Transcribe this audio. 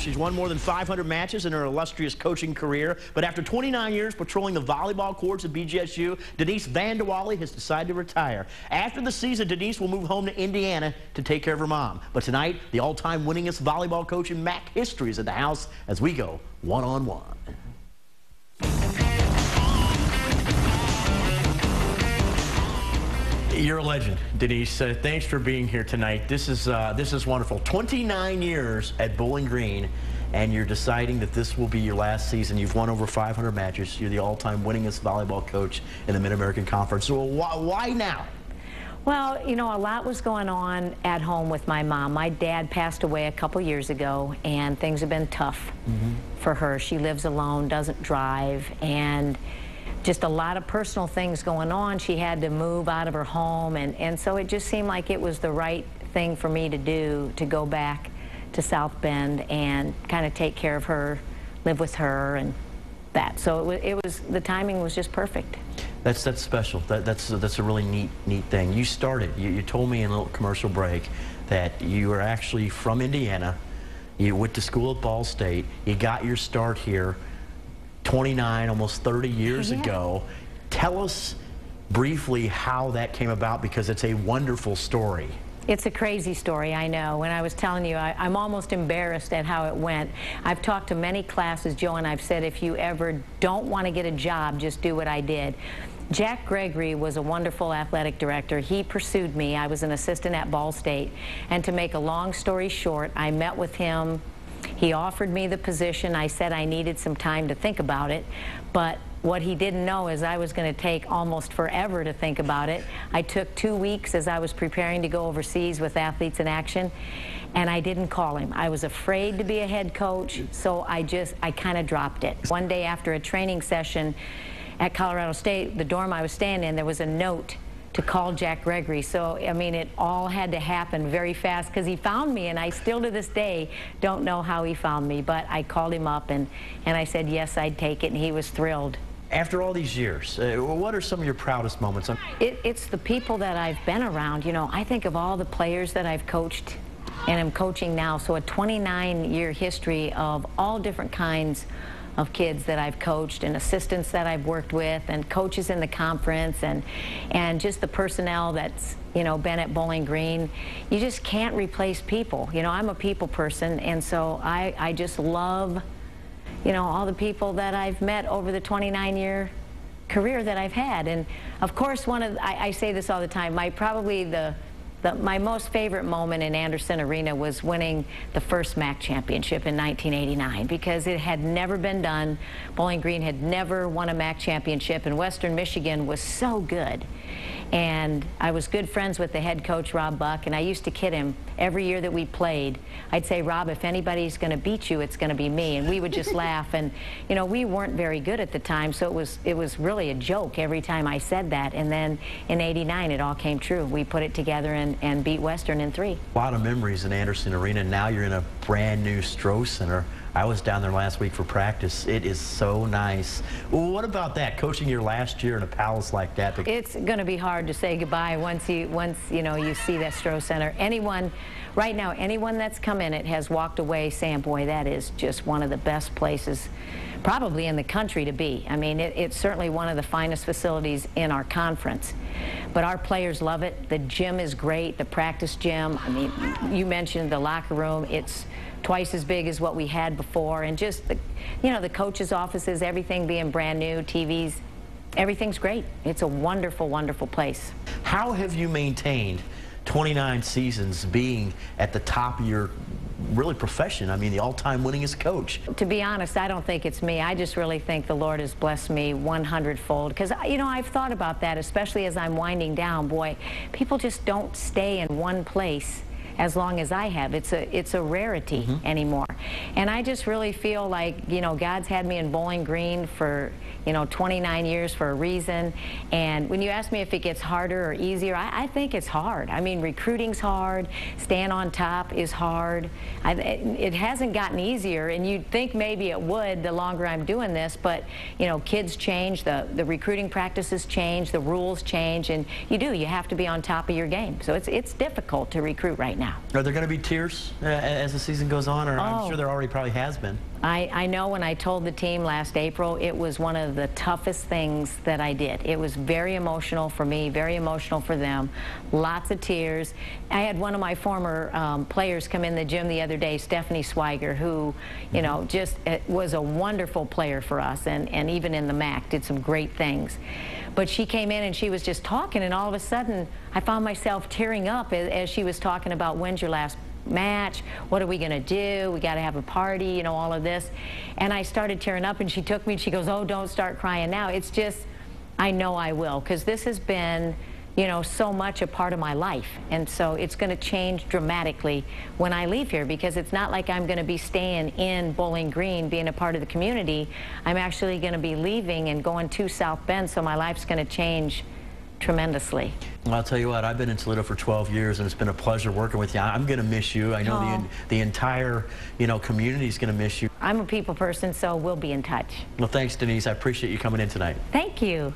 She's won more than 500 matches in her illustrious coaching career. But after 29 years patrolling the volleyball courts at BGSU, Denise Van De Walle has decided to retire. After the season, Denise will move home to Indiana to take care of her mom. But tonight, the all-time winningest volleyball coach in MAC history is at the house as we go one-on-one. -on -one. You're a legend, Denise. Uh, thanks for being here tonight. This is uh, this is wonderful. 29 years at Bowling Green, and you're deciding that this will be your last season. You've won over 500 matches. You're the all-time winningest volleyball coach in the Mid-American Conference. So why, why now? Well, you know, a lot was going on at home with my mom. My dad passed away a couple years ago, and things have been tough mm -hmm. for her. She lives alone, doesn't drive, and just a lot of personal things going on. She had to move out of her home, and, and so it just seemed like it was the right thing for me to do to go back to South Bend and kind of take care of her, live with her, and that. So it, it was the timing was just perfect. That's that's special. That, that's that's a really neat neat thing. You started. You, you told me in a little commercial break that you were actually from Indiana. You went to school at Ball State. You got your start here 29, almost 30 years oh, yeah. ago. Tell us briefly how that came about because it's a wonderful story. It's a crazy story, I know. When I was telling you, I, am almost embarrassed at how it went. I've talked to many classes, Joe, and I've said if you ever don't want to get a job, just do what I did. Jack Gregory was a wonderful athletic director. He pursued me. I was an assistant at Ball State. And to make a long story short, I met with him he offered me the position. I said I needed some time to think about it, but what he didn't know is I was going to take almost forever to think about it. I took two weeks as I was preparing to go overseas with Athletes in Action, and I didn't call him. I was afraid to be a head coach, so I just, I kind of dropped it. One day after a training session at Colorado State, the dorm I was staying in, there was a note to call Jack Gregory. So, I mean, it all had to happen very fast because he found me, and I still to this day don't know how he found me. But I called him up, and, and I said, yes, I'd take it, and he was thrilled. After all these years, uh, what are some of your proudest moments? It, it's the people that I've been around. You know, I think of all the players that I've coached and I'm coaching now. So a 29-year history of all different kinds of kids that I've coached and assistants that I've worked with and coaches in the conference and and just the personnel that's you know been at Bowling Green. You just can't replace people. You know I'm a people person and so I I just love you know all the people that I've met over the 29 year career that I've had. And of course one of I, I say this all the time my probably the the, my most favorite moment in Anderson Arena was winning the first MAC championship in 1989 because it had never been done. Bowling Green had never won a MAC championship and Western Michigan was so good. And I was good friends with the head coach, Rob Buck, and I used to kid him every year that we played. I'd say, Rob, if anybody's going to beat you, it's going to be me. And we would just laugh. And, you know, we weren't very good at the time, so it was, it was really a joke every time I said that. And then in 89, it all came true. We put it together and, and beat Western in three. A lot of memories in Anderson Arena. Now you're in a brand new Stroh Center. I was down there last week for practice. It is so nice. What about that, coaching your last year in a palace like that? It's going to be hard to say goodbye once you, once, you know, you see that Stroh Center. Anyone, right now, anyone that's come in it has walked away saying, boy, that is just one of the best places probably in the country to be. I mean, it, it's certainly one of the finest facilities in our conference. But our players love it. The gym is great, the practice gym. I mean, you mentioned the locker room. It's twice as big as what we had before. And just, the, you know, the coaches' offices, everything being brand new, TVs, everything's great. It's a wonderful, wonderful place. How have you maintained 29 seasons being at the top of your really profession. I mean, the all-time winningest coach. To be honest, I don't think it's me. I just really think the Lord has blessed me 100-fold because, you know, I've thought about that, especially as I'm winding down. Boy, people just don't stay in one place as long as I have. It's a it's a rarity mm -hmm. anymore. And I just really feel like, you know, God's had me in Bowling Green for, you know, 29 years for a reason. And when you ask me if it gets harder or easier, I, I think it's hard. I mean, recruiting's hard. Staying on top is hard. I, it hasn't gotten easier, and you'd think maybe it would the longer I'm doing this, but, you know, kids change, the, the recruiting practices change, the rules change, and you do. You have to be on top of your game. So it's, it's difficult to recruit right now. Yeah. Are there going to be tears uh, as the season goes on? Or I'm Oh. sure there already probably has been. I, I know when I told the team last April, it was one of the toughest things that I did. It was very emotional for me, very emotional for them. Lots of tears. I had one of my former um, players come in the gym the other day, Stephanie Swiger, who, you know, just uh, was a wonderful player for us and, and even in the MAC did some great things. But she came in and she was just talking, and all of a sudden I found myself tearing up as, as she was talking about when's your last match. What are we going to do? We got to have a party, you know, all of this. And I started tearing up, and she took me and she goes, Oh, don't start crying now. It's just, I know I will, because this has been, you know, so much a part of my life. And so it's going to change dramatically when I leave here because it's not like I'm going to be staying in Bowling Green, being a part of the community. I'm actually going to be leaving and going to South Bend, so my life's going to change tremendously. Well, I'll tell you what, I've been in Toledo for 12 years, and it's been a pleasure working with you. I'm going to miss you. I know the, the entire, you know, community is going to miss you. I'm a people person, so we'll be in touch. Well, thanks, Denise. I appreciate you coming in tonight. Thank you.